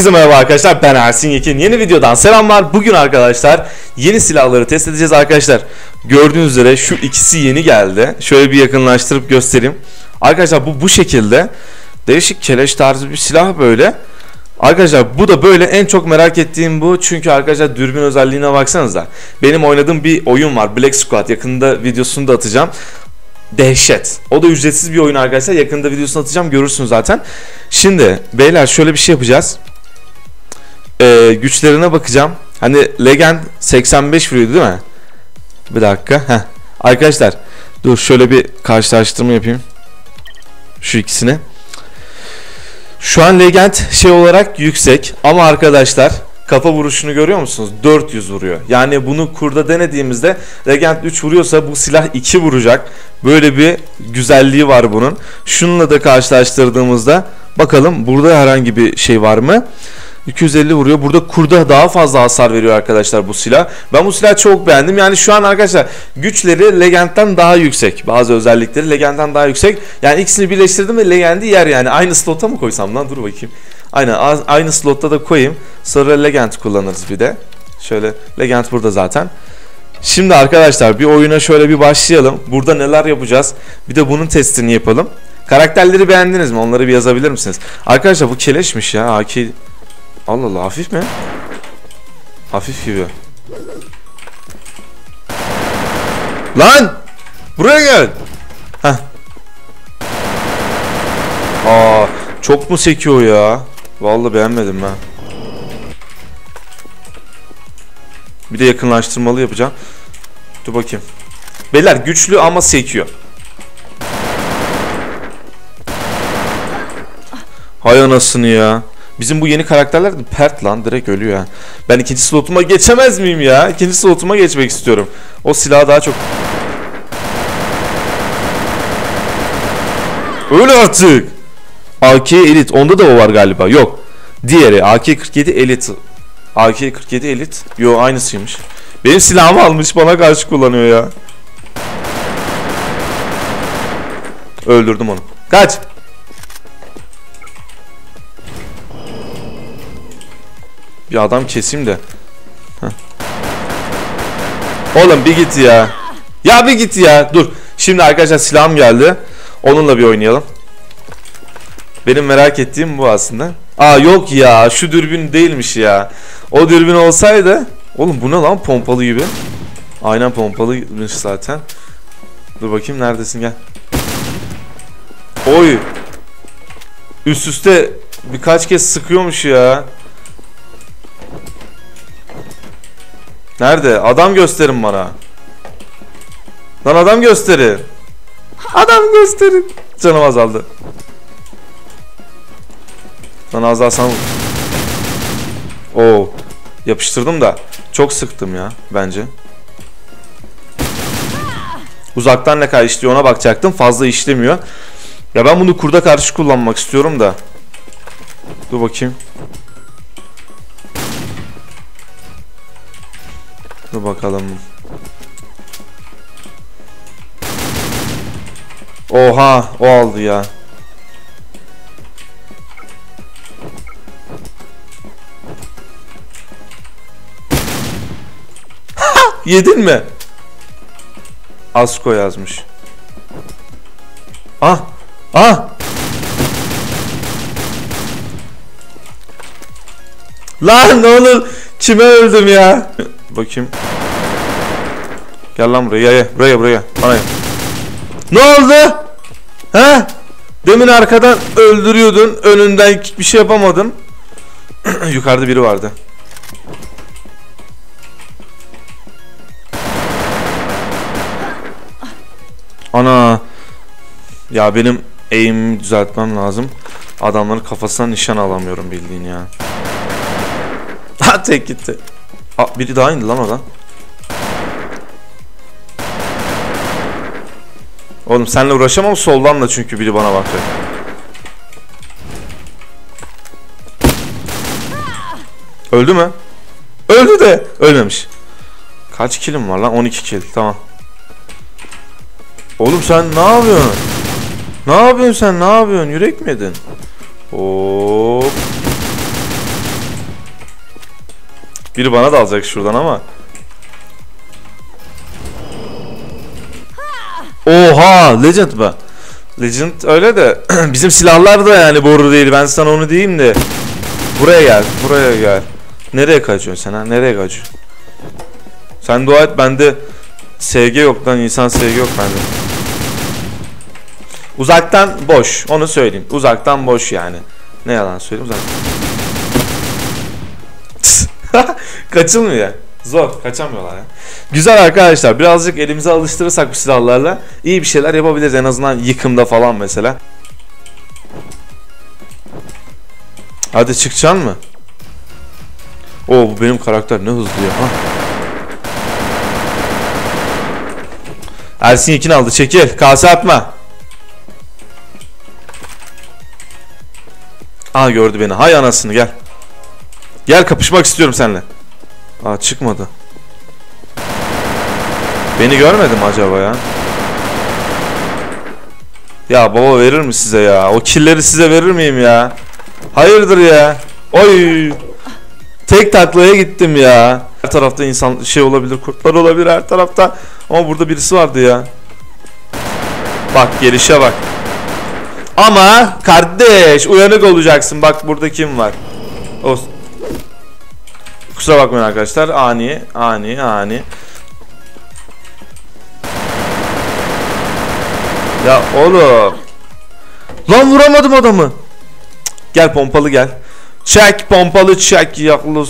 Herkese merhaba arkadaşlar ben Ersin Yekin yeni videodan selamlar bugün arkadaşlar yeni silahları test edeceğiz arkadaşlar gördüğünüz üzere şu ikisi yeni geldi şöyle bir yakınlaştırıp göstereyim arkadaşlar bu bu şekilde değişik keleş tarzı bir silah böyle Arkadaşlar bu da böyle en çok merak ettiğim bu çünkü arkadaşlar dürbün özelliğine baksanıza benim oynadığım bir oyun var Black Squad yakında videosunu da atacağım dehşet. O da ücretsiz bir oyun arkadaşlar. Yakında videosunu atacağım. Görürsünüz zaten. Şimdi beyler şöyle bir şey yapacağız. Ee, güçlerine bakacağım. Hani Legend 85 vuruyordu değil mi? Bir dakika. Heh. Arkadaşlar dur şöyle bir karşılaştırma yapayım. Şu ikisini. Şu an Legend şey olarak yüksek ama arkadaşlar kafa vuruşunu görüyor musunuz? 400 vuruyor. Yani bunu kurda denediğimizde Regent 3 vuruyorsa bu silah 2 vuracak. Böyle bir güzelliği var bunun. Şununla da karşılaştırdığımızda bakalım burada herhangi bir şey var mı? 250 vuruyor. Burada kurda daha fazla hasar veriyor arkadaşlar bu silah. Ben bu silahı çok beğendim. Yani şu an arkadaşlar güçleri Legend'den daha yüksek. Bazı özellikleri Legend'den daha yüksek. Yani ikisini birleştirdim ve Legend'i yer yani. Aynı slota mı koysam lan? Dur bakayım. Aynen aynı slotta da koyayım. Sonra Legend kullanırız bir de. Şöyle Legend burada zaten. Şimdi arkadaşlar bir oyuna şöyle bir başlayalım. Burada neler yapacağız? Bir de bunun testini yapalım. Karakterleri beğendiniz mi? Onları bir yazabilir misiniz? Arkadaşlar bu keleşmiş ya. AK Allah Allah hafif mi? Hafif gibi. Lan! Buraya gel. Heh. Aa, çok mu sekiyor ya? Vallahi beğenmedim ben. Bir de yakınlaştırmalı yapacağım. Dur bakayım. Beyler güçlü ama sekiyor. Hay anasını ya. Bizim bu yeni karakterler de pert lan direkt ölüyor ya. Ben ikinci slotuma geçemez miyim ya? İkinci slotuma geçmek istiyorum. O silahı daha çok... Öyle artık. AK Elite. Onda da o var galiba. Yok. Diğeri AK-47 Elite. AK-47 Elite. Yo aynısıymış. Benim silahımı almış bana karşı kullanıyor ya. Öldürdüm onu. Kaç. Bir adam keseyim de. Heh. Oğlum bir git ya. Ya bir git ya. Dur. Şimdi arkadaşlar silahım geldi. Onunla bir oynayalım. Benim merak ettiğim bu aslında. Aa yok ya şu dürbün değilmiş ya. O dürbün olsaydı. Oğlum bu ne lan pompalı gibi. Aynen pompalıymış zaten. Dur bakayım neredesin gel. Oy. Üst üste birkaç kez sıkıyormuş ya. Nerede? Adam gösterin bana. Lan adam gösterin. Adam gösterin. Canım azaldı. Lan az daha sana... Oo. Yapıştırdım da. Çok sıktım ya bence. Uzaktan ne kadar işliyor ona bakacaktım. Fazla işlemiyor. Ya ben bunu kurda karşı kullanmak istiyorum da. Dur bakayım. Dur bakalım. Oha o aldı ya. Yedin mi? Asko yazmış. Ah! Ah! Lan ne olur kime öldüm ya? Bakayım. Gel lan buraya ya, buraya buraya bana gel. Ne oldu? He? Demin arkadan öldürüyordun önünden bir şey yapamadın. Yukarıda biri vardı. Ana. Ya benim aim'imi düzeltmem lazım. Adamların kafasına nişan alamıyorum bildiğin ya. Ha tek gitti. Aa, biri daha indi lan oradan. Oğlum senle uğraşamam soldan da çünkü biri bana bakıyor. Öldü mü? Öldü de ölmemiş. Kaç kilim var lan? 12 kill. Tamam. Oğlum sen ne yapıyorsun? Ne yapıyorsun sen? Ne yapıyorsun? Yürek mi yedin? Hop. Biri bana da alacak şuradan ama. Oha Legend mı? Legend öyle de bizim silahlar da yani boru değil. Ben sana onu diyeyim de. Buraya gel. Buraya gel. Nereye kaçıyorsun sen ha? Nereye kaçıyorsun? Sen dua et bende SG yok lan insan SG yok bende. Uzaktan boş onu söyleyeyim. Uzaktan boş yani. Ne yalan söyleyeyim uzaktan. Kaçılmıyor. Zor. Kaçamıyorlar ya. Güzel arkadaşlar. Birazcık elimize alıştırırsak bu silahlarla iyi bir şeyler yapabiliriz. En azından yıkımda falan mesela. Hadi çıkacaksın mı? Oo bu benim karakter ne hızlı ya. Ha. Ersin Yekin aldı. Çekil. Kase atma. Aa gördü beni. Hay anasını gel. Gel kapışmak istiyorum seninle. Aa çıkmadı. Beni görmedi mi acaba ya? Ya baba verir mi size ya? O killeri size verir miyim ya? Hayırdır ya? Oy! Tek taklaya gittim ya. Her tarafta insan şey olabilir, kurtlar olabilir her tarafta. Ama burada birisi vardı ya. Bak gelişe bak. Ama kardeş uyanık olacaksın. Bak burada kim var? O Kusura bakmayın arkadaşlar. Ani, ani, ani. Ya oğlum. Lan vuramadım adamı. Gel pompalı gel. Çek pompalı çek yaklı.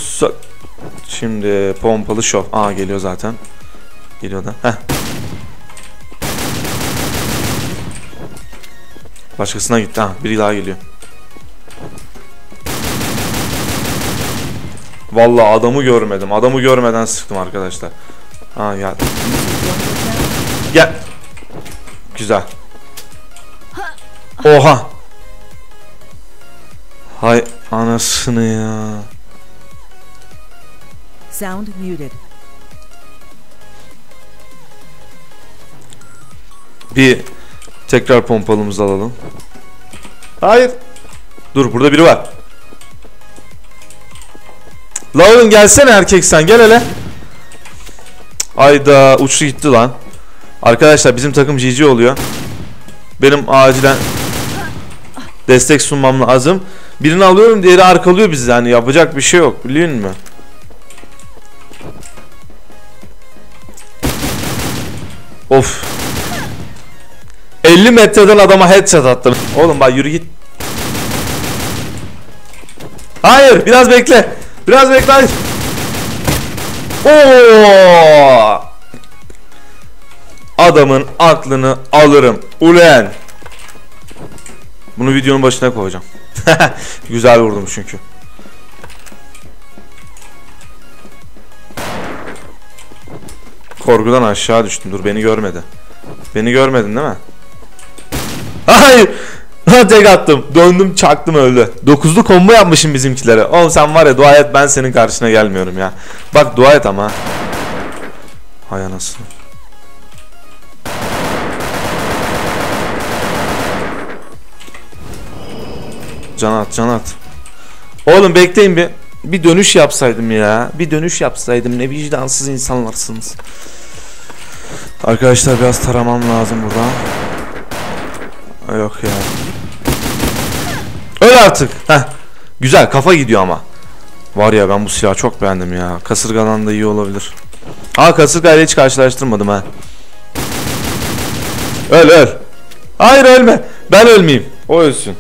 Şimdi pompalı şov. Aa geliyor zaten. Geliyor da. Heh. Başkasına gitti ha. Biri daha geliyor. Vallahi adamı görmedim. Adamı görmeden sıktım arkadaşlar. Ha gel. Gel. Güzel. Oha. Hay anasını ya. Sound muted. Bir tekrar pompalımızı alalım. Hayır. Dur burada biri var. La oğlum gelsene erkek sen gel hele. Ayda uçtu gitti lan. Arkadaşlar bizim takım GG oluyor. Benim acilen destek sunmam lazım. Birini alıyorum diğeri arkalıyor bizi yani yapacak bir şey yok biliyor musun? Of. 50 metreden adama headshot attım. Oğlum bak yürü git. Hayır biraz bekle. Biraz bekle. hayır. Oo! Adamın aklını alırım. Ulen. Bunu videonun başına koyacağım. Güzel vurdum çünkü. Korkudan aşağı düştüm. Dur beni görmedi. Beni görmedin değil mi? Hayır. Tek attım. Döndüm çaktım öldü. Dokuzlu combo yapmışım bizimkilere. Oğlum sen var ya dua et ben senin karşına gelmiyorum ya. Bak dua et ama. Hay anasını. Can at can at. Oğlum bekleyin bir. Bir dönüş yapsaydım ya. Bir dönüş yapsaydım. Ne vicdansız insanlarsınız. Arkadaşlar biraz taramam lazım buradan. Yok ya. Öl artık. Heh. Güzel kafa gidiyor ama. Var ya ben bu silahı çok beğendim ya. Kasırgadan da iyi olabilir. Ha kasırgayla hiç karşılaştırmadım ha. Öl öl. Hayır ölme. Ben ölmeyeyim. O ölsün.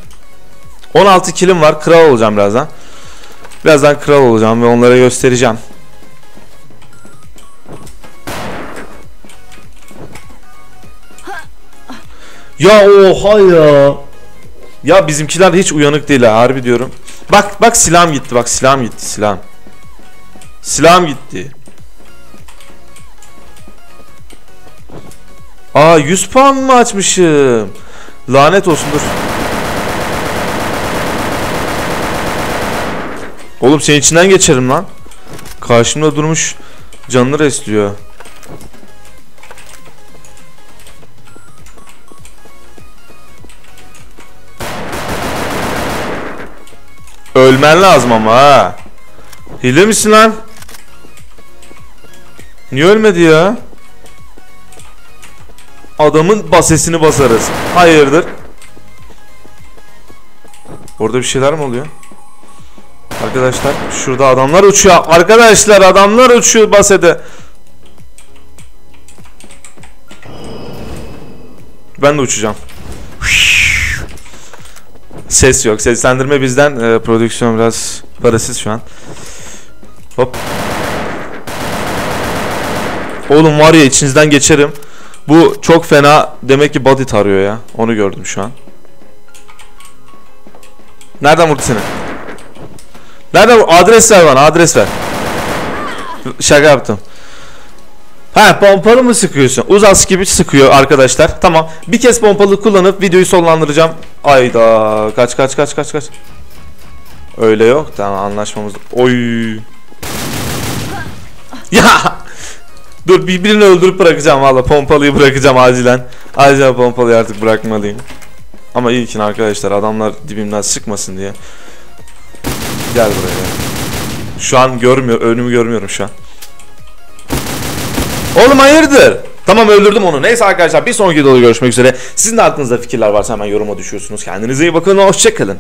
16 kilim var. Kral olacağım birazdan. Birazdan kral olacağım ve onlara göstereceğim. Ya oha ya. Ya bizimkiler hiç uyanık değil ha harbi diyorum. Bak bak silahım gitti bak silahım gitti silahım. Silahım gitti. Aa 100 puan mı açmışım? Lanet olsun dur. Oğlum senin içinden geçerim lan. Karşımda durmuş canını restliyor. Ölmen lazım ama ha. Hile misin lan? Niye ölmedi ya? Adamın basesini basarız. Hayırdır? Orada bir şeyler mi oluyor? Arkadaşlar şurada adamlar uçuyor. Arkadaşlar adamlar uçuyor basede. Ben de uçacağım. Ses yok. Seslendirme bizden. Ee, prodüksiyon biraz parasız şu an. Hop. Oğlum var ya içinizden geçerim. Bu çok fena demek ki body tarıyor ya. Onu gördüm şu an. Nereden vurdu seni? Nereden vur- Adres ver bana adres ver. Şaka yaptım. Ha pompalı mı sıkıyorsun? Uzas gibi sıkıyor arkadaşlar. Tamam. Bir kez pompalı kullanıp videoyu sonlandıracağım. Ayda kaç kaç kaç kaç kaç. Öyle yok. Tamam anlaşmamız. Oy. Ya. Dur bir- birini öldürüp bırakacağım valla. Pompalıyı bırakacağım acilen. Acilen pompalıyı artık bırakmalıyım. Ama ilkin arkadaşlar adamlar dibimden sıkmasın diye. Gel buraya. Şu an görmüyor, önümü görmüyorum şu an. Oğlum hayırdır? Tamam öldürdüm onu. Neyse arkadaşlar bir sonraki videoda görüşmek üzere. Sizin de aklınızda fikirler varsa hemen yoruma düşüyorsunuz. Kendinize iyi bakın. Hoşçakalın.